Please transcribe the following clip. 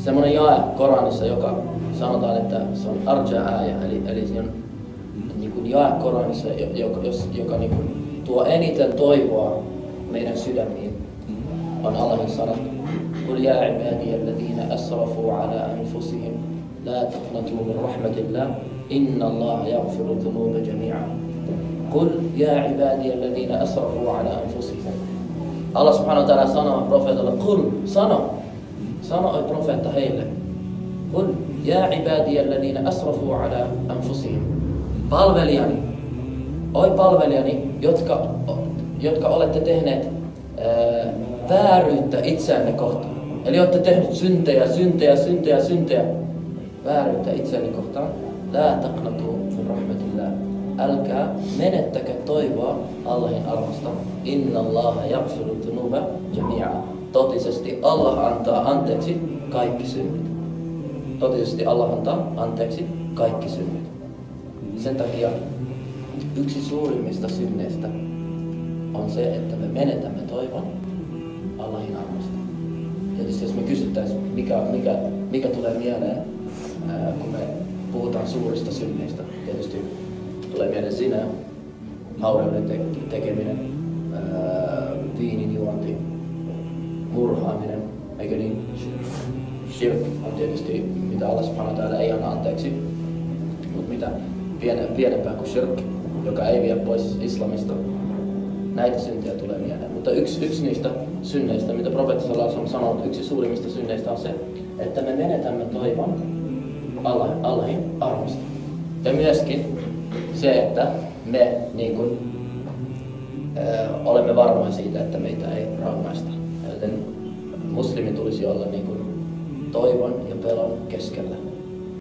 semmoinen jae Koranissa, joka sanotaan, että se on arja ääjä, eli, eli se on niin kuin jae Koranissa, joka, jos, joka niin kuin tuo eniten toivoa meidän sydämiin, on Allahin sanat. قل يا عبادي الذين أسرفوا على أنفسهم لا تقنطوا من رحمة الله إن الله يغفر الذنوب جميعا قل يا عبادي الذين أسرفوا على أنفسهم Allah subhanahu wa ta'ala sanoo profeetalle, قل sano, sanoi profeetta heille, kun jää ibadiä niin asrafu ala anfusihim. Palvelijani, oi palvelijani, jotka, jotka olette tehneet ää, vääryyttä itseänne kohtaan. Eli olette tehneet syntejä, syntejä, syntejä, syntejä. Vääryyttä itseänne kohtaan. La taqnatu min. Älkää menettäkö toivoa Allahin armosta. Inna Allaha yaghfiru dhunuba jami'a. Totisesti Allah antaa anteeksi kaikki synnit. Totisesti Allah antaa anteeksi kaikki synnit. Sen takia yksi suurimmista synneistä on se, että me menetämme toivon Allahin armosta. Tietysti jos me kysyttäisiin, mikä, mikä, mikä tulee mieleen, ää, kun me puhutaan suurista synneistä, tietysti tulee mieleen sinä, haureuden te- tekeminen, eikö niin? Shirk on tietysti, mitä wa ta'ala ei anna anteeksi, mutta mitä pienempää kuin shirk, joka ei vie pois islamista, näitä syntejä tulee mieleen. Mutta yksi, yksi niistä synneistä, mitä profeetta Salas on sanonut, yksi suurimmista synneistä on se, että me menetämme toivon Allah, Allahin armosta. Ja myöskin se, että me niin kuin, ö, olemme varmoja siitä, että meitä ei rangaista. Joten muslimi tulisi olla niin kuin, toivon ja pelon keskellä.